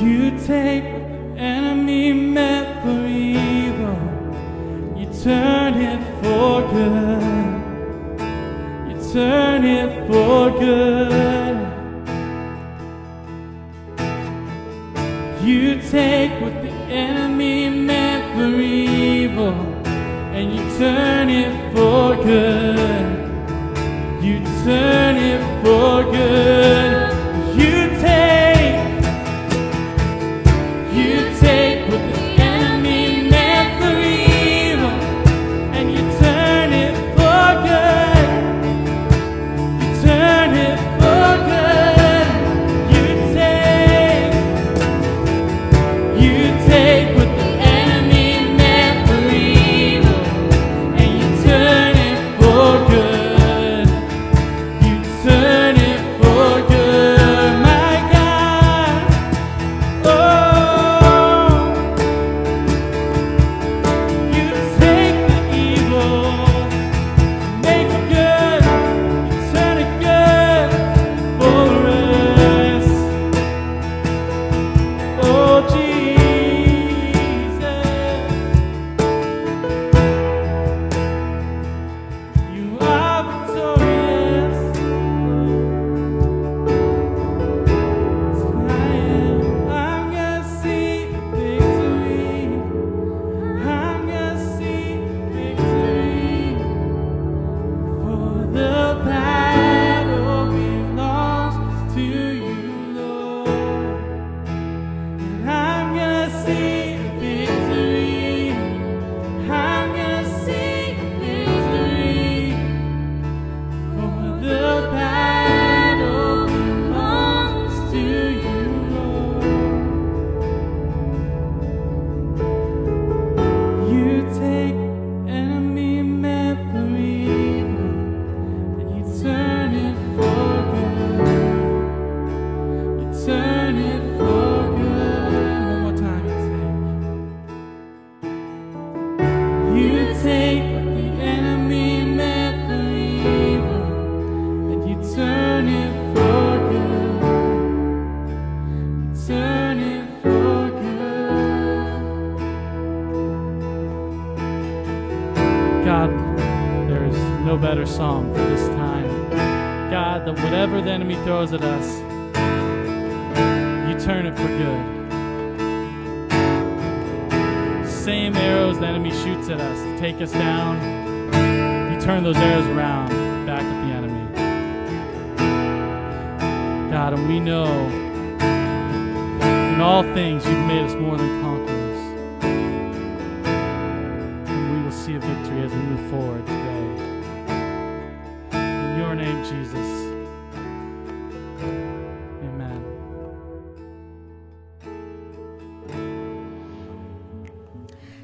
You take enemy meant for evil, you turn it for good. You turn it for good. You take what the enemy meant for evil, and you turn it for good. You turn it for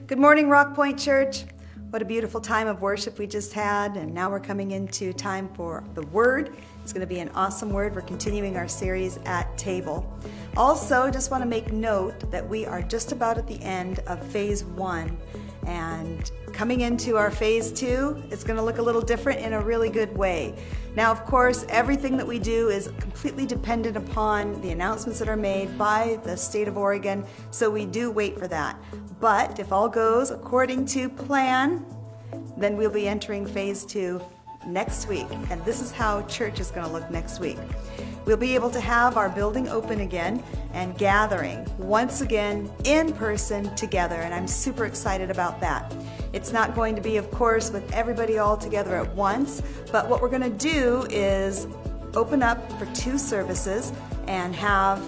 Good morning, RockPoint Church. What a beautiful time of worship we just had, and now we're coming into time for the Word. It's going to be an awesome word. We're continuing our series at table. Also, just want to make note that we are just about at the end of phase one, and coming into our phase two, it's going to look a little different in a really good way. Now, of course, everything that we do is completely dependent upon the announcements that are made by the state of Oregon, so we do wait for that. But if all goes according to plan, then we'll be entering phase two next week. And this is how church is going to look next week. We'll be able to have our building open again and gathering once again in person together. And I'm super excited about that. It's not going to be, of course, with everybody all together at once, but what we're going to do is open up for two services and have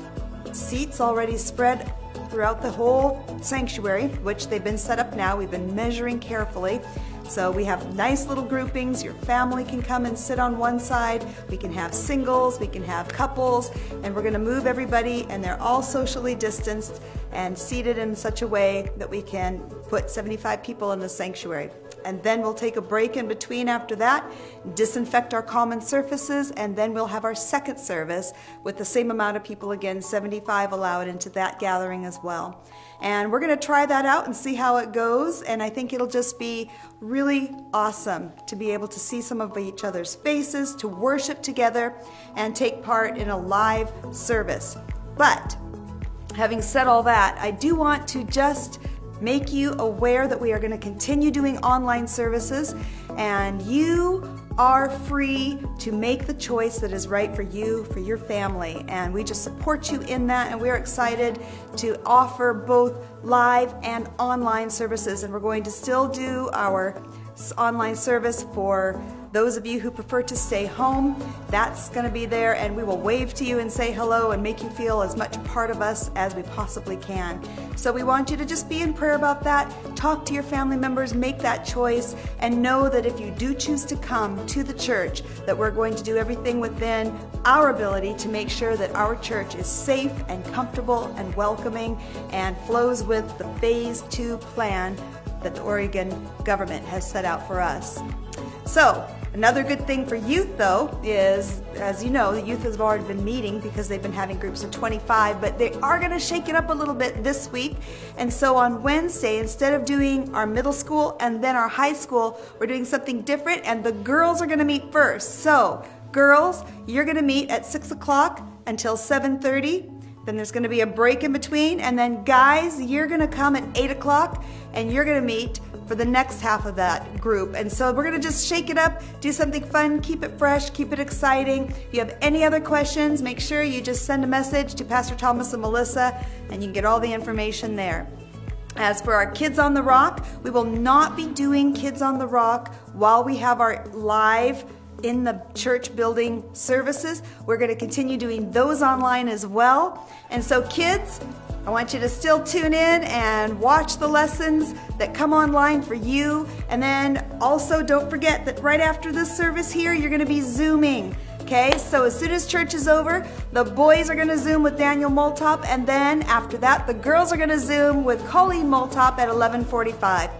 seats already spread throughout the whole sanctuary, which they've been set up now. We've been measuring carefully. So we have nice little groupings. Your family can come and sit on one side. We can have singles, we can have couples, and we're going to move everybody, and they're all socially distanced and seated in such a way that we can put 75 people in the sanctuary. And then we'll take a break in between after that, disinfect our common surfaces, and then we'll have our second service with the same amount of people again, 75 allowed into that gathering as well. And we're going to try that out and see how it goes. And I think it'll just be really awesome to be able to see some of each other's faces, to worship together, and take part in a live service. But having said all that, I do want to just make you aware that we are going to continue doing online services and you are free to make the choice that is right for you, for your family. And we just support you in that. And we're excited to offer both live and online services. And we're going to still do our online service for those of you who prefer to stay home, that's going to be there, and we will wave to you and say hello and make you feel as much part of us as we possibly can. So we want you to just be in prayer about that, talk to your family members, make that choice, and know that if you do choose to come to the church, that we're going to do everything within our ability to make sure that our church is safe and comfortable and welcoming and flows with the phase two plan that the Oregon government has set out for us. So, Another good thing for youth, though, is as you know, the youth has already been meeting because they've been having groups of 25, but they are going to shake it up a little bit this week. And so on Wednesday, instead of doing our middle school and then our high school, we're doing something different, and the girls are going to meet first. So, girls, you're going to meet at 6 o'clock until 7.30. Then there's going to be a break in between. And then, guys, you're going to come at 8 o'clock and you're going to meet for the next half of that group. And so we're gonna just shake it up, do something fun, keep it fresh, keep it exciting. If you have any other questions, make sure you just send a message to Pastor Thomas and Melissa and you can get all the information there. As for our Kids on the Rock, we will not be doing Kids on the Rock while we have our live in the church building services. We're going to continue doing those online as well. And so, kids, I want you to still tune in and watch the lessons that come online for you. And then also don't forget that right after this service here, you're going to be Zooming. Okay, so as soon as church is over, the boys are going to Zoom with Daniel Moltop, and then after that, the girls are going to Zoom with Colleen Moltop at 1145.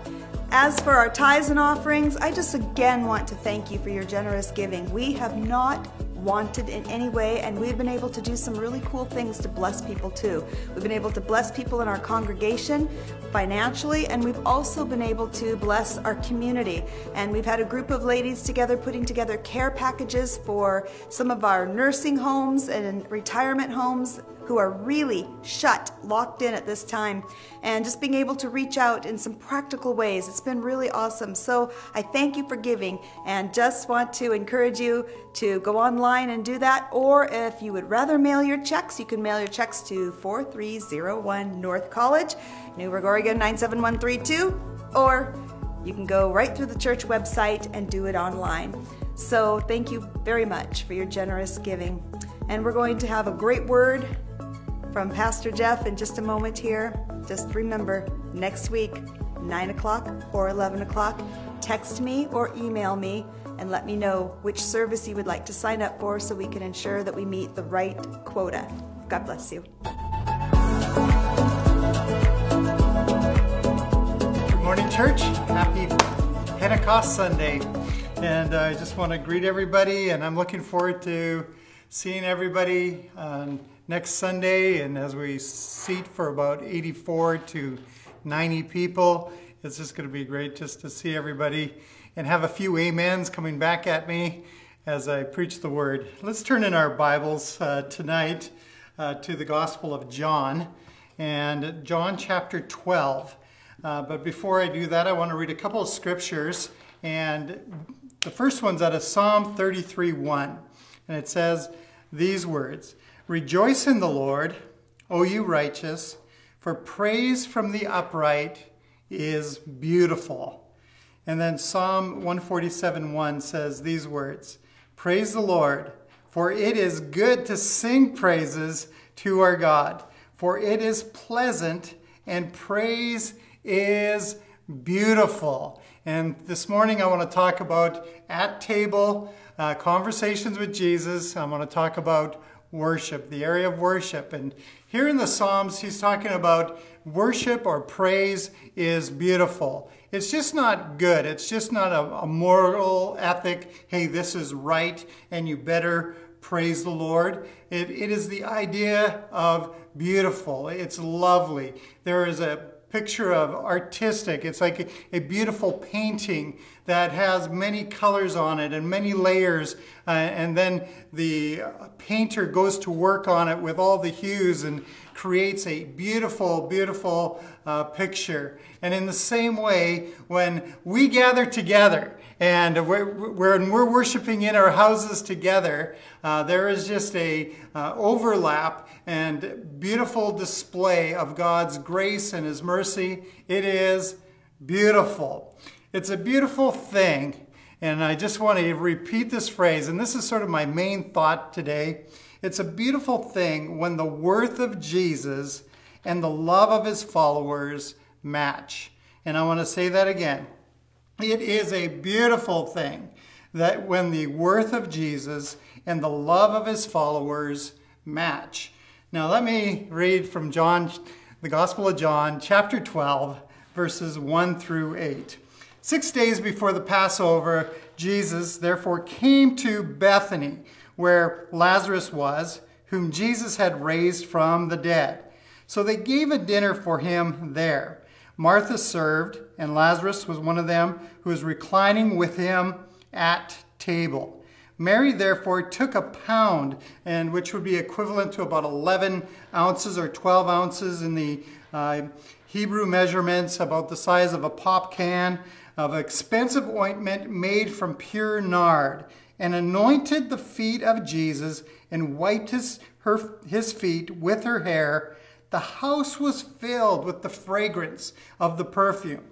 As for our tithes and offerings, I just again want to thank you for your generous giving. We have not wanted in any way, and we've been able to do some really cool things to bless people too. We've been able to bless people in our congregation financially, and we've also been able to bless our community. And we've had a group of ladies together putting together care packages for some of our nursing homes and retirement homes who are really shut, locked in at this time, and just being able to reach out in some practical ways. It's been really awesome. So I thank you for giving and just want to encourage you to go online and do that. Or if you would rather mail your checks, you can mail your checks to 4301 North College, Newberg, Oregon 97132, or you can go right through the church website and do it online. So thank you very much for your generous giving. And we're going to have a great word from Pastor Jeff in just a moment here. Just remember, next week, 9 o'clock or 11 o'clock, text me or email me and let me know which service you would like to sign up for so we can ensure that we meet the right quota. God bless you. Good morning, church. Happy Pentecost Sunday. And uh, I just want to greet everybody, and I'm looking forward to seeing everybody um, next Sunday. And as we seat for about 84 to 90 people, it's just going to be great just to see everybody and have a few amens coming back at me as I preach the word. Let's turn in our Bibles uh, tonight uh, to the Gospel of John and John chapter 12. Uh, but before I do that, I want to read a couple of scriptures. And the first one's out of Psalm 33 1. And it says these words Rejoice in the Lord, O you righteous, for praise from the upright is beautiful. And then Psalm 147 1 says these words Praise the Lord, for it is good to sing praises to our God, for it is pleasant, and praise is beautiful. And this morning I want to talk about at table uh, conversations with Jesus. I want to talk about worship, the area of worship. And here in the Psalms, he's talking about worship or praise is beautiful. It's just not good. It's just not a, a moral ethic. Hey, this is right and you better praise the Lord. It, it is the idea of beautiful. It's lovely. There is a picture of artistic. It's like a, beautiful painting that has many colors on it and many layers. Uh, and then the painter goes to work on it with all the hues and creates a beautiful, beautiful uh, picture. And in the same way, when we gather together and when we're worshiping in our houses together, uh, there is just a uh, overlap and beautiful display of God's grace and His mercy. It is beautiful. It's a beautiful thing. And I just want to repeat this phrase, and this is sort of my main thought today. It's a beautiful thing when the worth of Jesus and the love of his followers match. And I want to say that again. It is a beautiful thing that when the worth of Jesus and the love of his followers match. Now, let me read from John, the Gospel of John, chapter 12, verses 1 through 8. Six days before the Passover, Jesus therefore came to Bethany, where Lazarus was, whom Jesus had raised from the dead. So they gave a dinner for him there. Martha served, and Lazarus was one of them who was reclining with him at table. Mary therefore took a pound, and which would be equivalent to about 11 ounces or 12 ounces in the uh, Hebrew measurements, about the size of a pop can, of expensive ointment made from pure nard, and anointed the feet of Jesus and wiped his, her, his feet with her hair the house was filled with the fragrance of the perfume.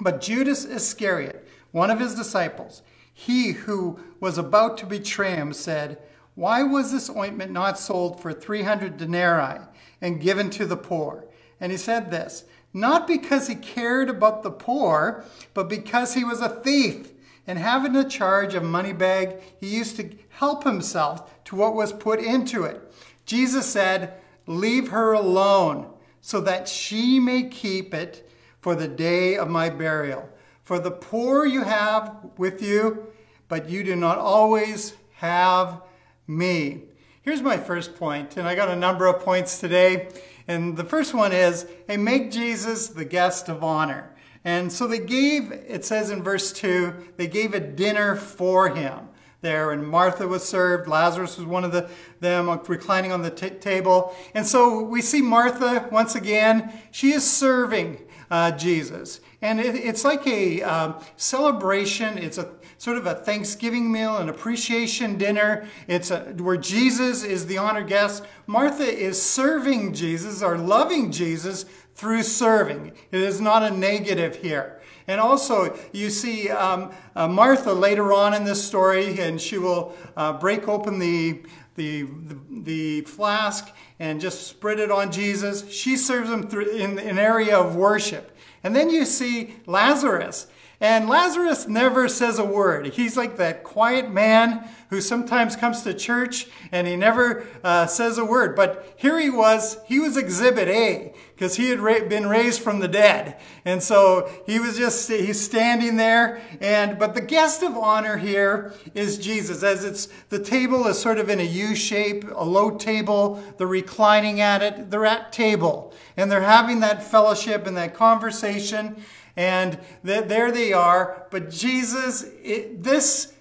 But Judas Iscariot, one of his disciples, he who was about to betray him, said, Why was this ointment not sold for 300 denarii and given to the poor? And he said this, not because he cared about the poor, but because he was a thief. And having a charge of money bag, he used to help himself to what was put into it. Jesus said, Leave her alone, so that she may keep it for the day of my burial. For the poor you have with you, but you do not always have me. Here's my first point, and I got a number of points today. And the first one is, hey, make Jesus the guest of honor. And so they gave, it says in verse 2, they gave a dinner for him. there, and Martha was served. Lazarus was one of the, them reclining on the table. And so we see Martha once again. She is serving uh, Jesus. And it, it's like a um, celebration. It's a sort of a Thanksgiving meal, an appreciation dinner. It's a, where Jesus is the honored guest. Martha is serving Jesus or loving Jesus through serving. It is not a negative here. And also, you see um, uh, Martha later on in this story, and she will uh, break open the, the, the, the, flask and just spread it on Jesus. She serves him through, in an area of worship. And then you see Lazarus. And Lazarus never says a word. He's like that quiet man who sometimes comes to church and he never uh, says a word. But here he was, he was exhibit A because he had ra been raised from the dead. And so he was just, he's standing there. And, but the guest of honor here is Jesus as it's, the table is sort of in a U shape, a low table. They're reclining at it. They're at table and they're having that fellowship and that conversation and th there they are. But Jesus, it, this,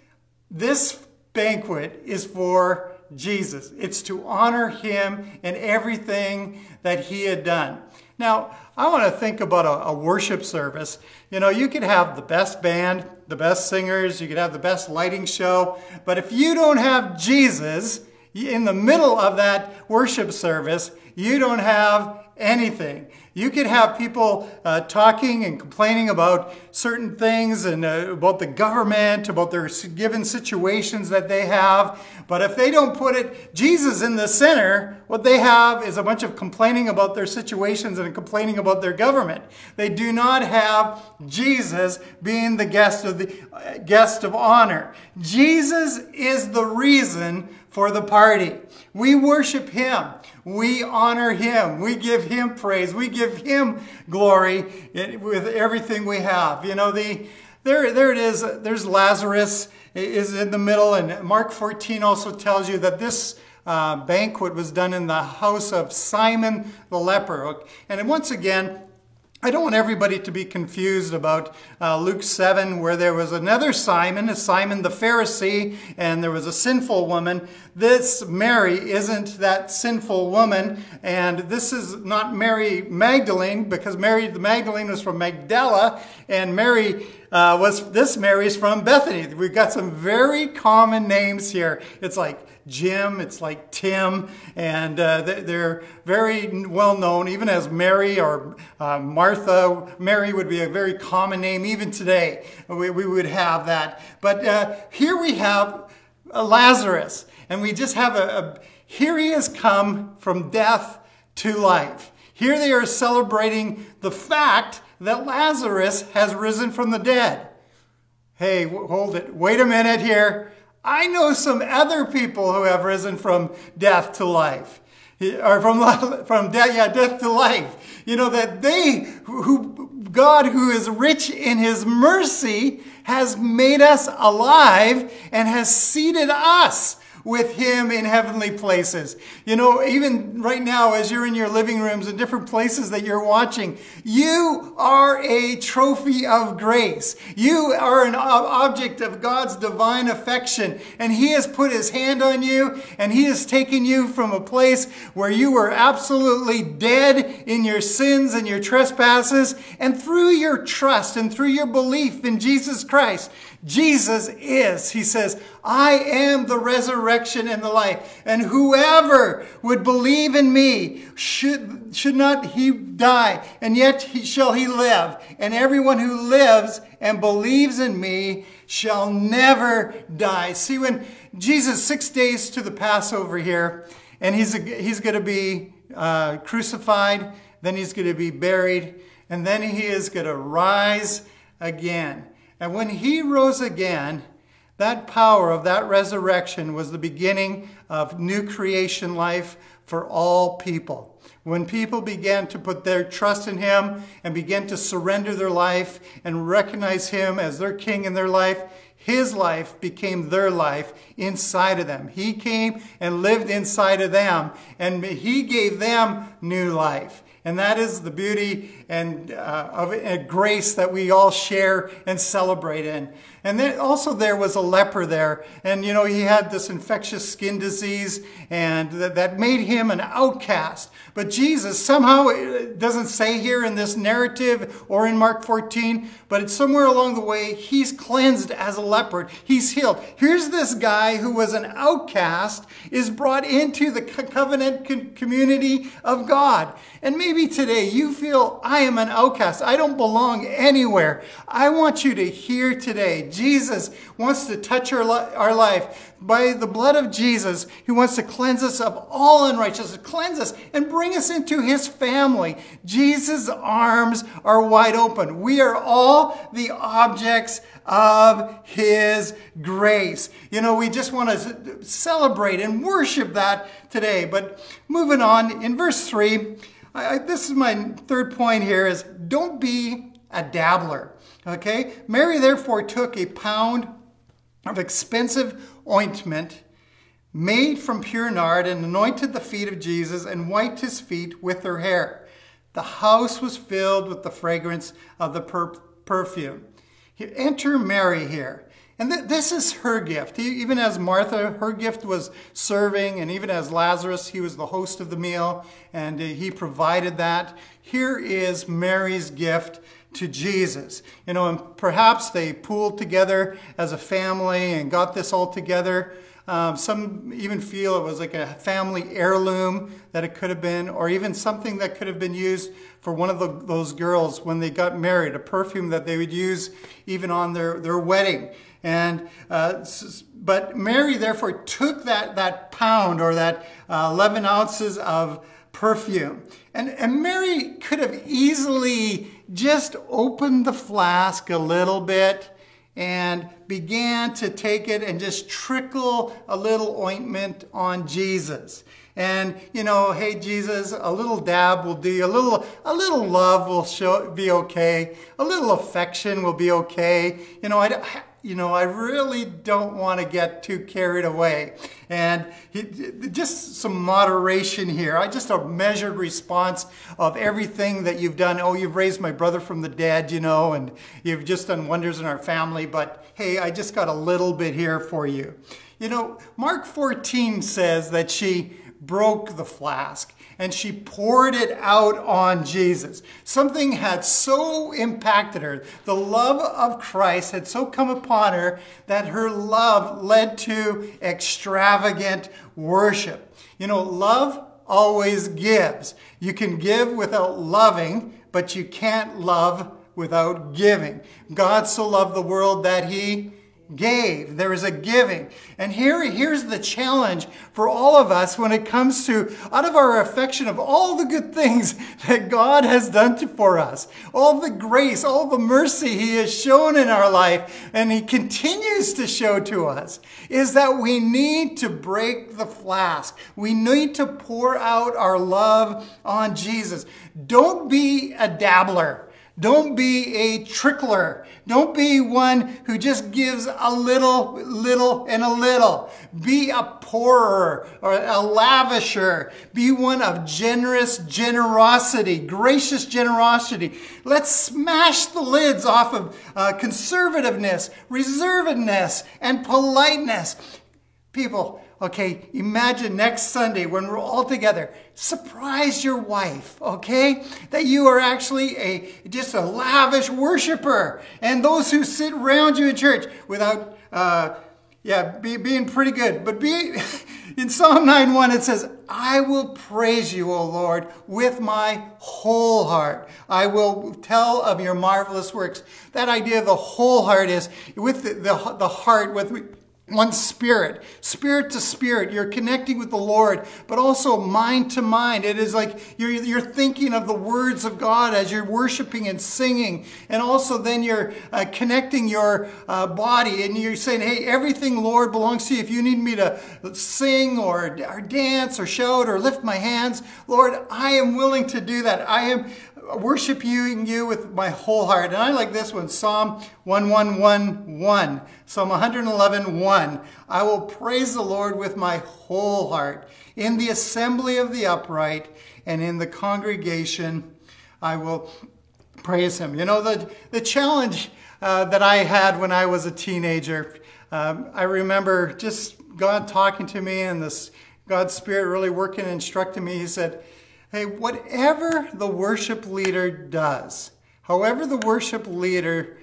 this banquet is for Jesus. It's to honor him and everything that he had done. Now, I want to think about a, a, worship service. You know, you could have the best band, the best singers, you could have the best lighting show, but if you don't have Jesus in the middle of that worship service, you don't have anything. You could have people uh, talking and complaining about certain things and uh, about the government, about their given situations that they have. But if they don't put it, Jesus in the center, what they have is a bunch of complaining about their situations and complaining about their government. They do not have Jesus being the guest of the uh, guest of honor. Jesus is the reason for the party. We worship Him. We honor Him. We give Him praise. We give Him glory with everything we have. You know, the there, there it is. There's Lazarus is in the middle, and Mark 14 also tells you that this uh, banquet was done in the house of Simon the leper. And once again, I don't want everybody to be confused about uh, Luke 7, where there was another Simon, a Simon the Pharisee, and there was a sinful woman. This Mary isn't that sinful woman, and this is not Mary Magdalene, because Mary the Magdalene was from Magdala, and Mary uh, was this Mary is from Bethany. We've got some very common names here. It's like Jim, it's like Tim, and uh, they're very well known, even as Mary or uh, Martha. Mary would be a very common name even today. We, we would have that. But uh, here we have Lazarus, and we just have a, a here he has come from death to life. Here they are celebrating the fact that Lazarus has risen from the dead. Hey, hold it. Wait a minute here. I know some other people who have risen from death to life. Or from, from death, yeah, death to life. You know, that they, who, God who is rich in his mercy, has made us alive and has seated us with him in heavenly places. You know, even right now, as you're in your living rooms and different places that you're watching, you are a trophy of grace. You are an object of God's divine affection. And he has put his hand on you and he has taken you from a place where you were absolutely dead in your sins and your trespasses. And through your trust and through your belief in Jesus Christ, Jesus is, he says, I am the resurrection and the life. And whoever would believe in me should, should not he die, and yet he, shall he live. And everyone who lives and believes in me shall never die. See, when Jesus, six days to the Passover here, and he's, he's going to be uh, crucified, then he's going to be buried, and then he is going to rise again. And when he rose again, that power of that resurrection was the beginning of new creation life for all people. When people began to put their trust in him and began to surrender their life and recognize him as their king in their life, his life became their life inside of them. He came and lived inside of them and he gave them new life. And that is the beauty and uh, of grace that we all share and celebrate in. And then also there was a leper there, and you know he had this infectious skin disease, and that, made him an outcast. But Jesus somehow it doesn't say here in this narrative or in Mark 14, but it's somewhere along the way he's cleansed as a leper. He's healed. Here's this guy who was an outcast is brought into the covenant community of God. And maybe today you feel I am an outcast. I don't belong anywhere. I want you to hear today Jesus wants to touch our, li- our life. By the blood of Jesus, He wants to cleanse us of all unrighteousness, cleanse us, and bring us into His family. Jesus' arms are wide open. We are all the objects of His grace. You know, we just want to celebrate and worship that today. But moving on, in verse 3, I, this is my third point here is don't be a dabbler. Okay? Mary therefore took a pound of expensive ointment made from pure nard and anointed the feet of Jesus and wiped his feet with her hair. The house was filled with the fragrance of the per- perfume. Enter Mary here. And th- this is her gift. He, even as Martha, her gift was serving, and even as Lazarus, he was the host of the meal, and uh, he provided that. Here is Mary's gift to Jesus. You know, and perhaps they pooled together as a family and got this all together. Um, some even feel it was like a family heirloom that it could have been, or even something that could have been used for one of the, those girls when they got married, a perfume that they would use even on their, their wedding. And uh, but Mary therefore took that that pound or that uh, 11 ounces of perfume, and and Mary could have easily just opened the flask a little bit and began to take it and just trickle a little ointment on Jesus. And you know, hey Jesus, a little dab will do. A little, a little love will show, be okay. A little affection will be okay. You know, I, you know, I really don't want to get too carried away. And just some moderation here. I just a measured response of everything that you've done. Oh, you've raised my brother from the dead, you know, and you've just done wonders in our family. But hey, I just got a little bit here for you. You know, Mark 14 says that she broke the flask and she poured it out on Jesus. Something had so impacted her. The love of Christ had so come upon her that her love led to extravagant worship. You know, love always gives. You can give without loving, but you can't love without giving. God so loved the world that he gave. There is a giving. And here, here's the challenge for all of us when it comes to, out of our affection of all the good things that God has done to, for us, all the grace, all the mercy He has shown in our life, and He continues to show to us, is that we need to break the flask. We need to pour out our love on Jesus. Don't be a dabbler. Don't be a trickler. Don't be one who just gives a little, little, and a little. Be a pourer or a lavisher. Be one of generous generosity, gracious generosity. Let's smash the lids off of uh, conservativeness, reservedness, and politeness. People, Okay, imagine next Sunday when we're all together. Surprise your wife, okay? That you are actually a just a lavish worshiper. And those who sit around you in church without uh, yeah, be, being pretty good. But be in Psalm 9:1 it says, I will praise you, O Lord, with my whole heart. I will tell of your marvelous works. That idea of the whole heart is with the, the, the heart, with one spirit, spirit to spirit. You're connecting with the Lord, but also mind to mind. It is like you're, you're thinking of the words of God as you're worshiping and singing. And also then you're uh, connecting your uh, body and you're saying, hey, everything, Lord, belongs to you. If you need me to sing or, or dance or shout or lift my hands, Lord, I am willing to do that. I am worshiping you you with my whole heart. And I like this one, Psalm 1111. Psalm 111, 1. I will praise the Lord with my whole heart. In the assembly of the upright and in the congregation, I will praise him. You know, the, the challenge uh, that I had when I was a teenager, um, I remember just God talking to me and this God's Spirit really working and instructing me. He said, Hey, whatever the worship leader does, however the worship leader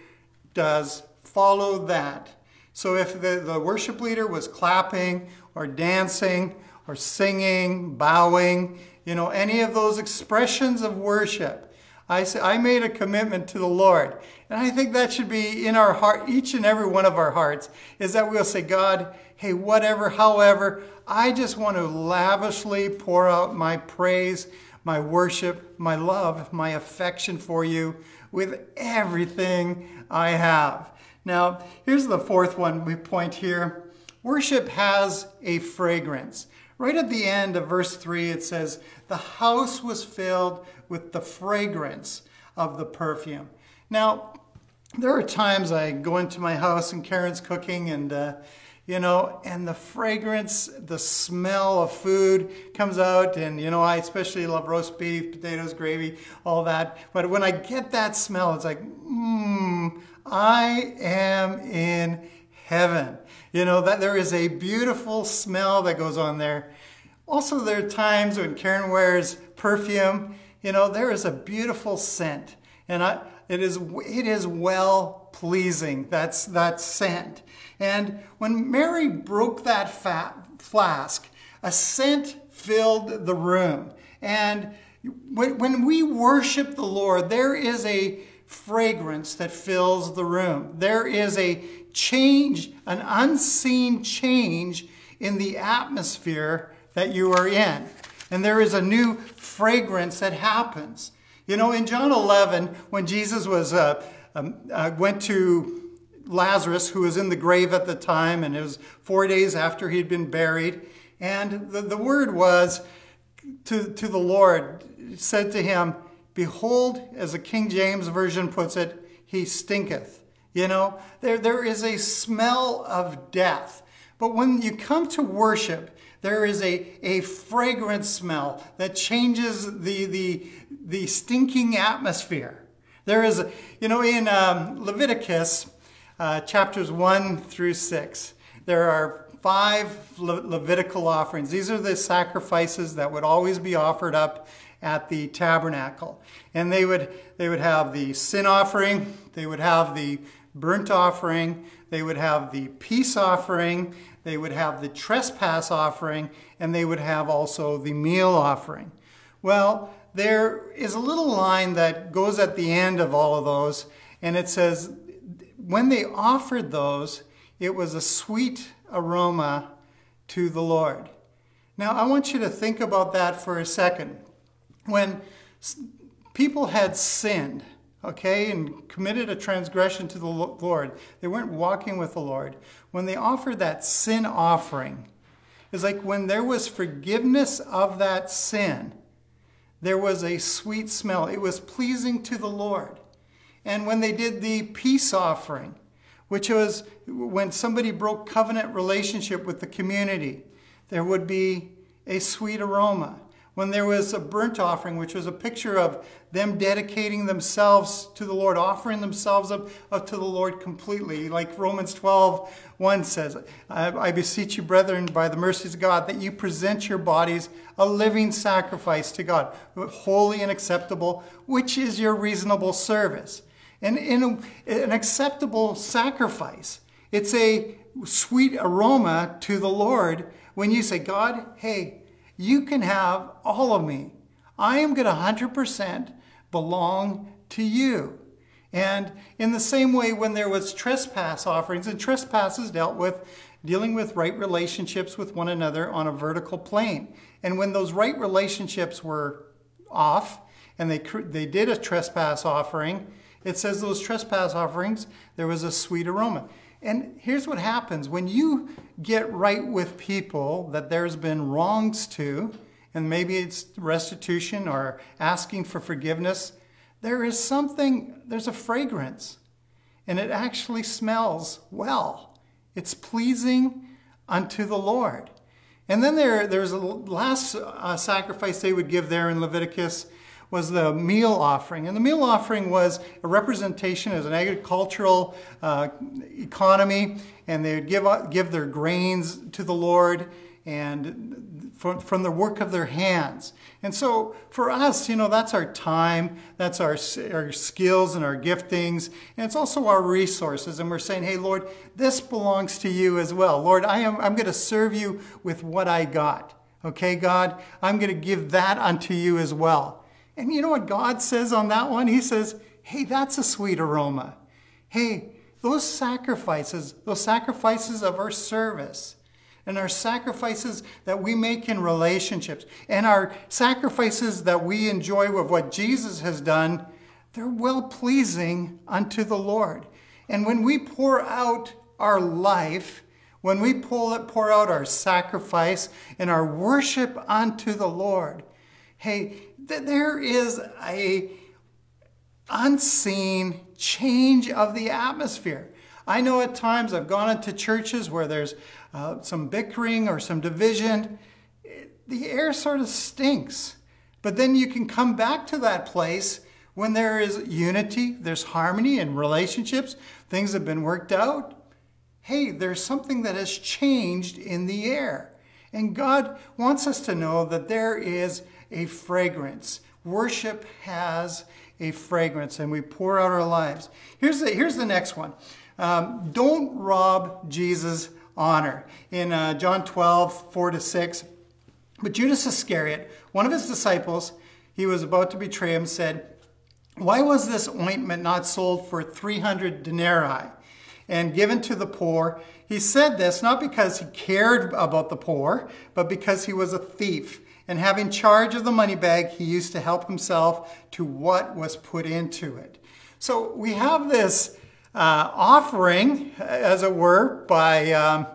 does, follow that. So if the, the worship leader was clapping or dancing or singing, bowing, you know, any of those expressions of worship, I, say, I made a commitment to the Lord. And I think that should be in our heart, each and every one of our hearts, is that we'll say, God, hey, whatever, however, I just want to lavishly pour out my praise, my worship, my love, my affection for you with everything I have. Now, here's the fourth one we point here. Worship has a fragrance. Right at the end of verse 3, it says, The house was filled with the fragrance of the perfume. Now, there are times I go into my house and Karen's cooking and, uh, you know, and the fragrance, the smell of food comes out. And, you know, I especially love roast beef, potatoes, gravy, all that. But when I get that smell, it's like, mmm, I am in heaven. You know, that there is a beautiful smell that goes on there. Also, there are times when Karen wears perfume, you know, there is a beautiful scent. And I, it is, it is well pleasing, that's that scent. And when Mary broke that flask, a scent filled the room. And when, when we worship the Lord, there is a fragrance that fills the room. There is a change, an unseen change in the atmosphere that you are in. And there is a new fragrance that happens. You know, in John 11, when Jesus was uh, um, uh, went to Lazarus, who was in the grave at the time, and it was four days after he'd been buried, and the, the word was to, to the Lord, said to him, Behold, as the King James Version puts it, he stinketh. You know, there, there is a smell of death. But when you come to worship, there is a, a fragrant smell that changes the, the, the stinking atmosphere. There is, you know, in um, Leviticus uh, chapters 1 through 6, there are five Le- Levitical offerings. These are the sacrifices that would always be offered up at the tabernacle. And they would, they would have the sin offering, they would have the burnt offering, they would have the peace offering, they would have the trespass offering, and they would have also the meal offering. Well, there is a little line that goes at the end of all of those, and it says, when they offered those, it was a sweet aroma to the Lord. Now, I want you to think about that for a second. When people had sinned, okay, and committed a transgression to the Lord, they weren't walking with the Lord. When they offered that sin offering, it's like when there was forgiveness of that sin, there was a sweet smell. It was pleasing to the Lord. And when they did the peace offering, which was when somebody broke covenant relationship with the community, there would be a sweet aroma when there was a burnt offering, which was a picture of them dedicating themselves to the Lord, offering themselves up, up to the Lord completely. Like Romans 12, 1 says, I, I beseech you, brethren, by the mercies of God, that you present your bodies a living sacrifice to God, holy and acceptable, which is your reasonable service. And in a, an acceptable sacrifice, it's a sweet aroma to the Lord when you say, God, hey, you can have all of me. I am going to 100% belong to you. And in the same way, when there was trespass offerings, and trespasses dealt with dealing with right relationships with one another on a vertical plane. And when those right relationships were off, and they, they did a trespass offering, it says those trespass offerings, there was a sweet aroma. And here's what happens when you get right with people that there's been wrongs to, and maybe it's restitution or asking for forgiveness, there is something, there's a fragrance, and it actually smells well. It's pleasing unto the Lord. And then there, there's a last uh, sacrifice they would give there in Leviticus was the meal offering. And the meal offering was a representation as an agricultural uh, economy, and they would give, give their grains to the Lord and from, from the work of their hands. And so for us, you know, that's our time, that's our, our skills and our giftings, and it's also our resources. And we're saying, hey, Lord, this belongs to you as well. Lord, I am, I'm going to serve you with what I got. Okay, God, I'm going to give that unto you as well. And you know what God says on that one? He says, hey, that's a sweet aroma. Hey, those sacrifices, those sacrifices of our service, and our sacrifices that we make in relationships and our sacrifices that we enjoy with what Jesus has done, they're well pleasing unto the Lord. And when we pour out our life, when we pour, it pour out our sacrifice and our worship unto the Lord, hey, there is a unseen change of the atmosphere. I know at times I've gone into churches where there's uh, some bickering or some division. the air sort of stinks. But then you can come back to that place when there is unity, there's harmony in relationships, things have been worked out. Hey, there's something that has changed in the air. And God wants us to know that there is a fragrance. Worship has a fragrance, and we pour out our lives. Here's the, here's the next one. Um, don't rob Jesus' honor. In uh, John 12, 4 to 6, but Judas Iscariot, one of his disciples, he was about to betray him, said, Why was this ointment not sold for 300 denarii and given to the poor? He said this not because he cared about the poor, but because he was a thief. And having charge of the money bag, he used to help himself to what was put into it. So we have this uh, offering, as it were, by, um,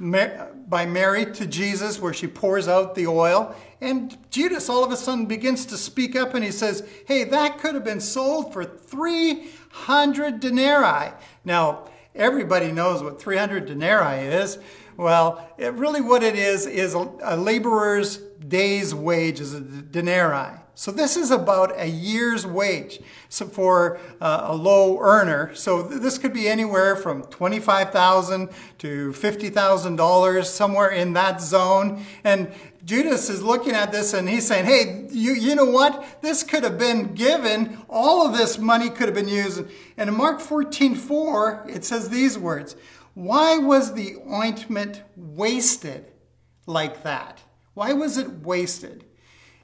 by Mary to Jesus, where she pours out the oil. And Judas all of a sudden begins to speak up and he says, Hey, that could have been sold for 300 denarii. Now, everybody knows what 300 denarii is. Well, it, really what it is is a, a laborer's day's wage is a denarii. So this is about a year's wage so for uh, a low earner. So th this could be anywhere from 25,000 to $50,000, somewhere in that zone. And Judas is looking at this and he's saying, hey, you, you know what? This could have been given. All of this money could have been used. And in Mark 14, 4, it says these words, why was the ointment wasted like that? Why was it wasted?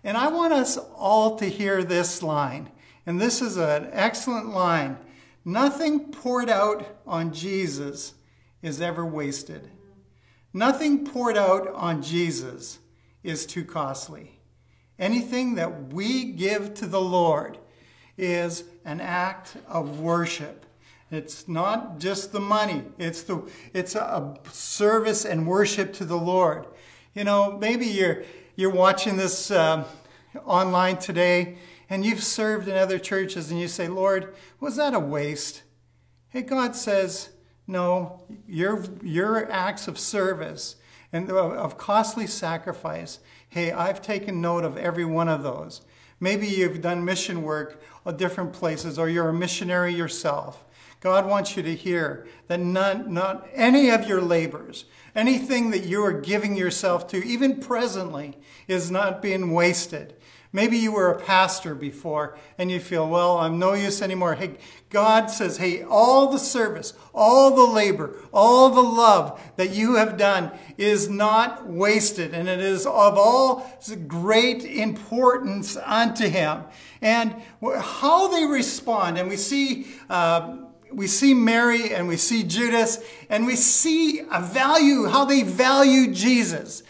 And I want us all to hear this line. And this is an excellent line. Nothing poured out on Jesus is ever wasted. Nothing poured out on Jesus is too costly. Anything that we give to the Lord is an act of worship. It's not just the money. It's the it's a service and worship to the Lord. You know, maybe you're you're watching this uh, online today and you've served in other churches and you say, Lord, was that a waste? Hey, God says, no, your, your acts of service and of costly sacrifice, hey, I've taken note of every one of those. Maybe you've done mission work at different places or you're a missionary yourself. God wants you to hear that none, not any of your labors, anything that you are giving yourself to, even presently, is not being wasted. Maybe you were a pastor before and you feel, well, I'm no use anymore. Hey, God says, hey, all the service, all the labor, all the love that you have done is not wasted and it is of all great importance unto Him. And how they respond, and we see, uh, we see Mary and we see Judas and we see a value, how they value Jesus.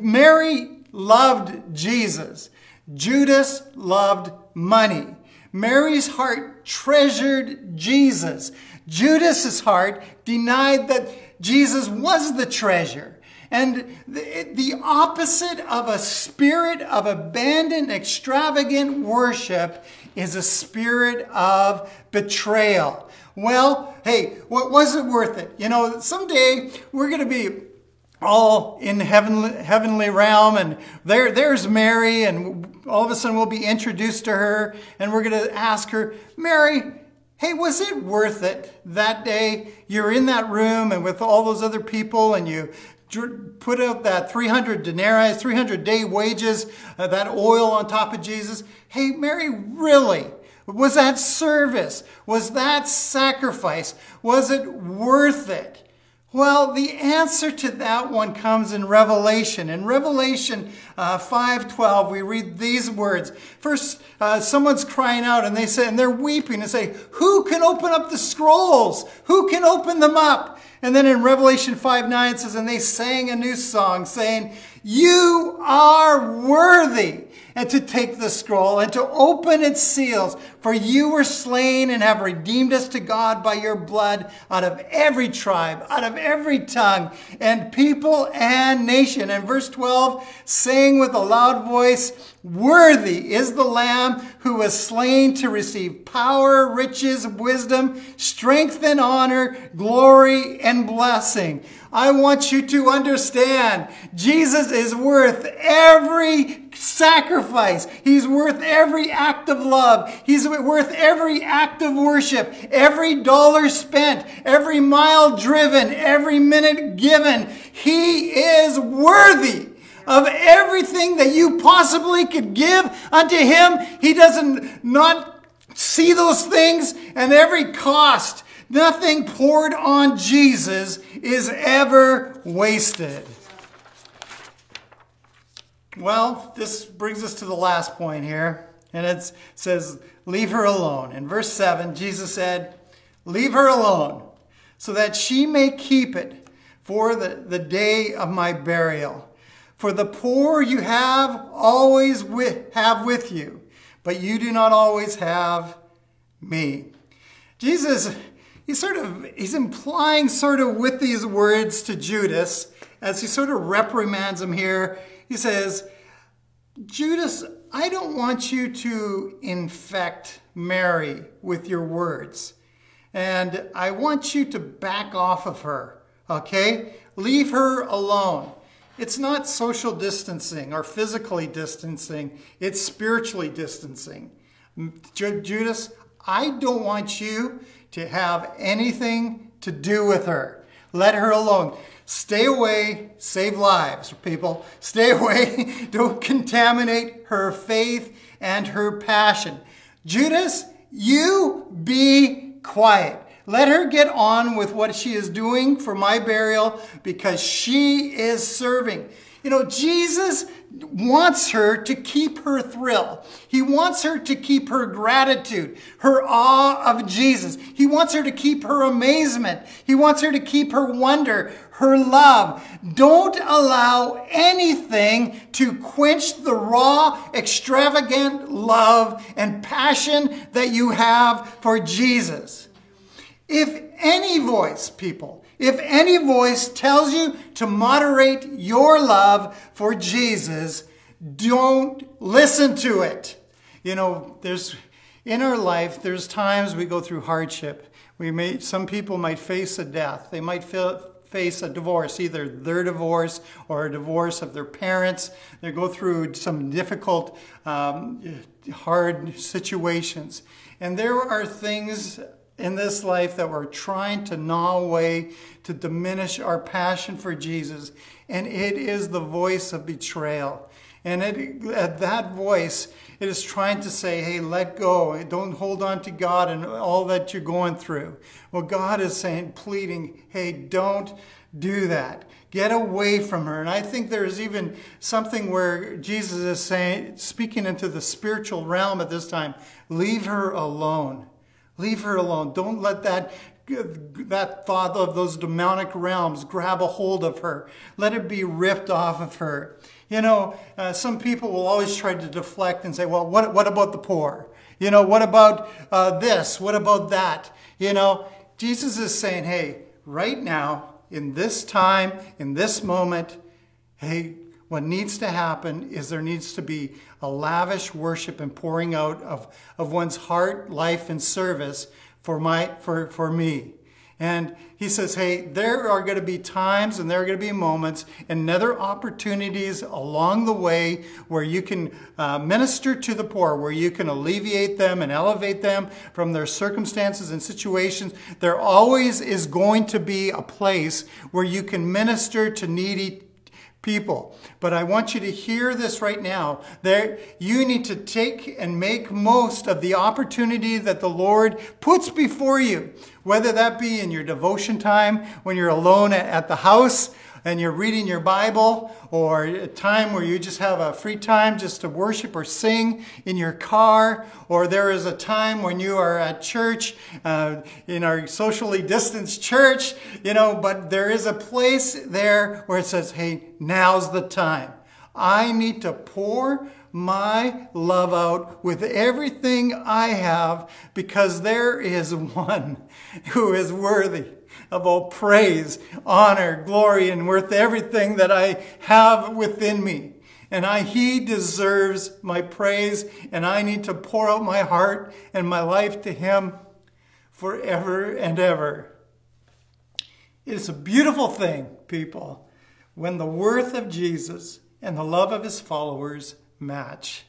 Mary loved Jesus. Judas loved money. Mary's heart treasured Jesus. Judas's heart denied that Jesus was the treasure. And the, the opposite of a spirit of abandoned, extravagant worship is a spirit of betrayal. Well, hey, what was it worth it? You know, someday we're going to be all in heavenly, heavenly realm and there, there's Mary and all of a sudden we'll be introduced to her and we're going to ask her, Mary, hey, was it worth it that day? You're in that room and with all those other people and you put out that 300 denarii, 300 day wages, uh, that oil on top of Jesus. Hey, Mary, really? Was that service? Was that sacrifice? Was it worth it? Well, the answer to that one comes in Revelation. In Revelation uh, 5.12, we read these words. First, uh, someone's crying out and they say, and they're weeping and say, who can open up the scrolls? Who can open them up? And then in Revelation 5.9 it says, and they sang a new song saying, you are worthy and to take the scroll and to open its seals. For you were slain and have redeemed us to God by your blood out of every tribe, out of every tongue and people and nation. And verse 12, saying with a loud voice, Worthy is the Lamb who was slain to receive power, riches, wisdom, strength and honor, glory and blessing. I want you to understand Jesus is worth every sacrifice. He's worth every act of love. He's worth every act of worship, every dollar spent, every mile driven, every minute given. He is worthy of everything that you possibly could give unto him. He doesn't not see those things and every cost. Nothing poured on Jesus is ever wasted. Well, this brings us to the last point here. And it says, Leave her alone. In verse 7, Jesus said, Leave her alone, so that she may keep it for the, the day of my burial. For the poor you have always with, have with you, but you do not always have me. Jesus, he's sort of, he's implying sort of with these words to Judas, as he sort of reprimands him here he says, Judas, I don't want you to infect Mary with your words. And I want you to back off of her, okay? Leave her alone. It's not social distancing or physically distancing, it's spiritually distancing. Judas, I don't want you to have anything to do with her. Let her alone. Stay away, save lives, people. Stay away, don't contaminate her faith and her passion. Judas, you be quiet. Let her get on with what she is doing for my burial because she is serving. You know, Jesus wants her to keep her thrill. He wants her to keep her gratitude, her awe of Jesus. He wants her to keep her amazement. He wants her to keep her wonder, her love. Don't allow anything to quench the raw, extravagant love and passion that you have for Jesus. If any voice, people, if any voice tells you to moderate your love for Jesus, don't listen to it. You know, there's in our life, there's times we go through hardship. We may, some people might face a death. They might feel, face a divorce, either their divorce or a divorce of their parents. They go through some difficult, um, hard situations. And there are things in this life that we're trying to gnaw away to diminish our passion for Jesus. And it is the voice of betrayal. And it, that voice, it is trying to say, hey, let go. Don't hold on to God and all that you're going through. Well, God is saying, pleading, hey, don't do that. Get away from her. And I think there's even something where Jesus is saying, speaking into the spiritual realm at this time, leave her alone. Leave her alone. Don't let that that thought of those demonic realms grab a hold of her. Let it be ripped off of her. You know, uh, some people will always try to deflect and say, well, what, what about the poor? You know, what about uh, this? What about that? You know, Jesus is saying, hey, right now, in this time, in this moment, hey, what needs to happen is there needs to be a lavish worship and pouring out of, of one's heart, life, and service for, my, for, for me. And he says, hey, there are going to be times and there are going to be moments and other opportunities along the way where you can uh, minister to the poor, where you can alleviate them and elevate them from their circumstances and situations. There always is going to be a place where you can minister to needy people. But I want you to hear this right now. There, you need to take and make most of the opportunity that the Lord puts before you, whether that be in your devotion time, when you're alone at the house, and you're reading your Bible or a time where you just have a free time just to worship or sing in your car, or there is a time when you are at church, uh, in our socially distanced church, you know, but there is a place there where it says, hey, now's the time. I need to pour my love out with everything I have because there is one who is worthy of all praise, honor, glory, and worth everything that I have within me. And I, he deserves my praise, and I need to pour out my heart and my life to him forever and ever. It is a beautiful thing, people, when the worth of Jesus and the love of his followers match.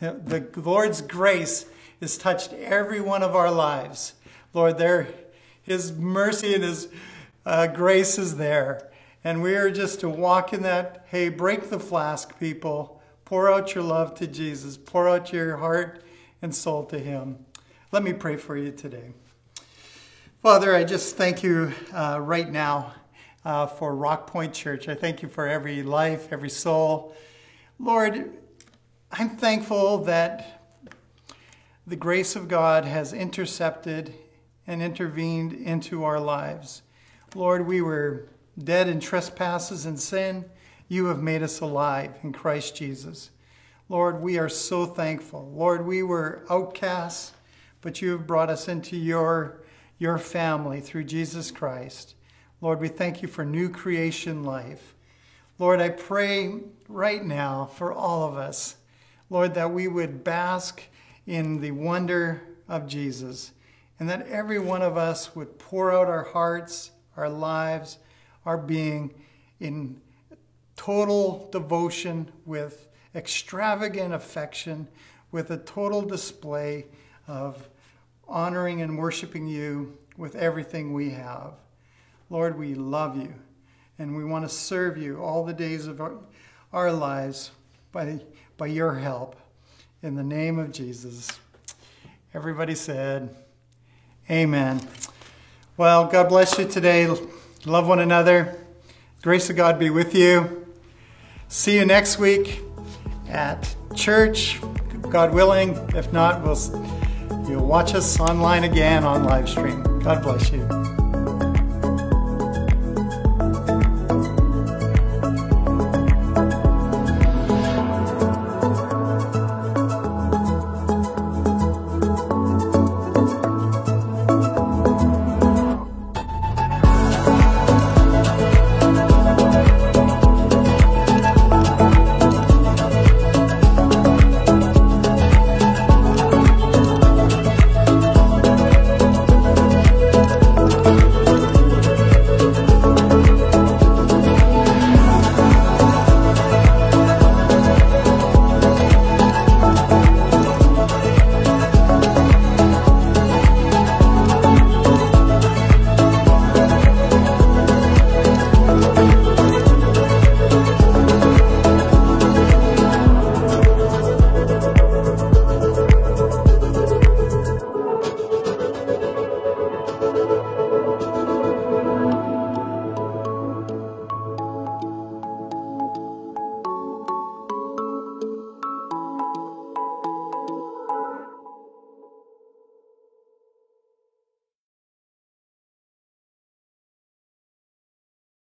The, the Lord's grace has touched every one of our lives. Lord, there his mercy and His uh, grace is there. And we are just to walk in that, hey, break the flask, people. Pour out your love to Jesus. Pour out your heart and soul to Him. Let me pray for you today. Father, I just thank you uh, right now uh, for RockPoint Church. I thank you for every life, every soul. Lord, I'm thankful that the grace of God has intercepted and intervened into our lives. Lord, we were dead in trespasses and sin. You have made us alive in Christ Jesus. Lord, we are so thankful. Lord, we were outcasts, but you have brought us into your, your family through Jesus Christ. Lord, we thank you for new creation life. Lord, I pray right now for all of us, Lord, that we would bask in the wonder of Jesus and that every one of us would pour out our hearts, our lives, our being in total devotion with extravagant affection, with a total display of honoring and worshiping you with everything we have. Lord, we love you and we want to serve you all the days of our, our lives by, by your help. In the name of Jesus. Everybody said, Amen. Well, God bless you today. Love one another. Grace of God be with you. See you next week at church, God willing. If not, we'll, you'll watch us online again on live stream. God bless you.